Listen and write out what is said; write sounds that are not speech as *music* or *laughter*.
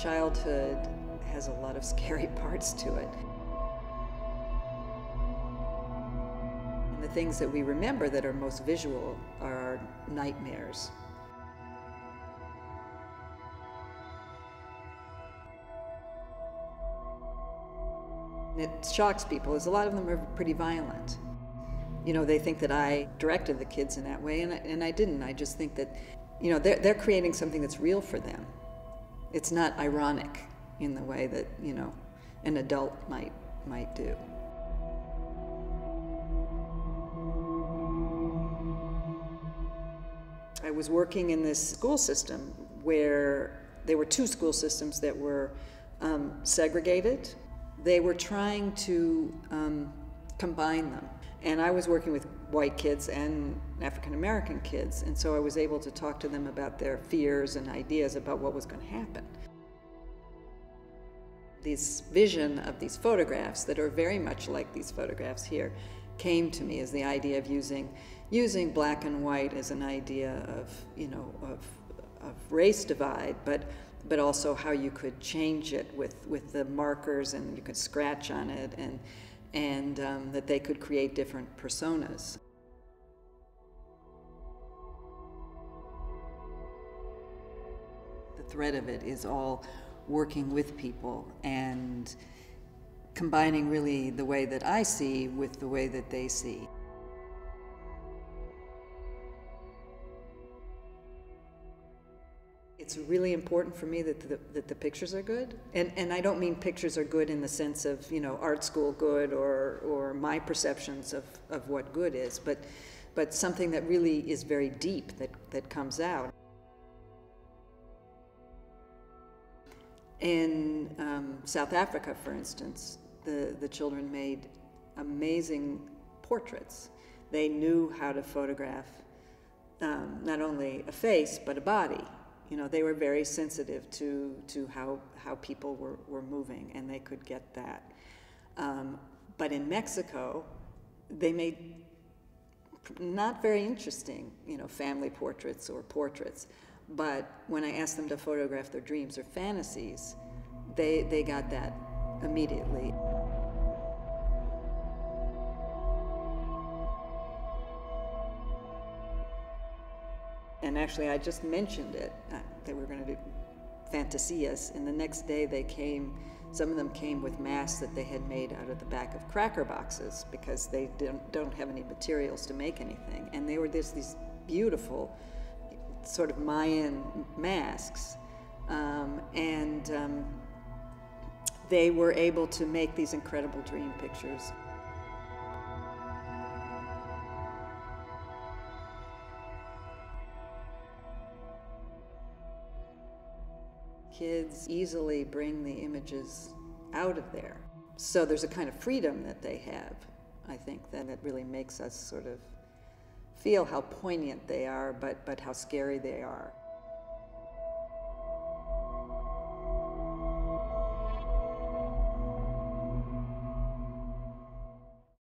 Childhood has a lot of *laughs* scary parts to it. And the things that we remember that are most visual are our nightmares. It shocks people, as a lot of them are pretty violent. You know, they think that I directed the kids in that way, and I, and I didn't. I just think that, you know, they're, they're creating something that's real for them. It's not ironic in the way that, you know, an adult might, might do. I was working in this school system where there were two school systems that were um, segregated. They were trying to um, combine them. And I was working with white kids and African American kids, and so I was able to talk to them about their fears and ideas about what was going to happen. This vision of these photographs that are very much like these photographs here came to me as the idea of using using black and white as an idea of you know of, of race divide, but but also how you could change it with with the markers and you could scratch on it and and um, that they could create different personas. The thread of it is all working with people and combining really the way that I see with the way that they see. It's really important for me that the, that the pictures are good. And, and I don't mean pictures are good in the sense of, you know, art school good or, or my perceptions of, of what good is, but, but something that really is very deep that, that comes out. In um, South Africa, for instance, the, the children made amazing portraits. They knew how to photograph um, not only a face, but a body you know, they were very sensitive to, to how, how people were, were moving, and they could get that. Um, but in Mexico, they made not very interesting, you know, family portraits or portraits. But when I asked them to photograph their dreams or fantasies, they, they got that immediately. And actually I just mentioned it, uh, we were going to do fantasias, and the next day they came, some of them came with masks that they had made out of the back of cracker boxes because they don't, don't have any materials to make anything. And they were this, these beautiful sort of Mayan masks. Um, and um, they were able to make these incredible dream pictures. Kids easily bring the images out of there. So there's a kind of freedom that they have, I think, that it really makes us sort of feel how poignant they are, but, but how scary they are.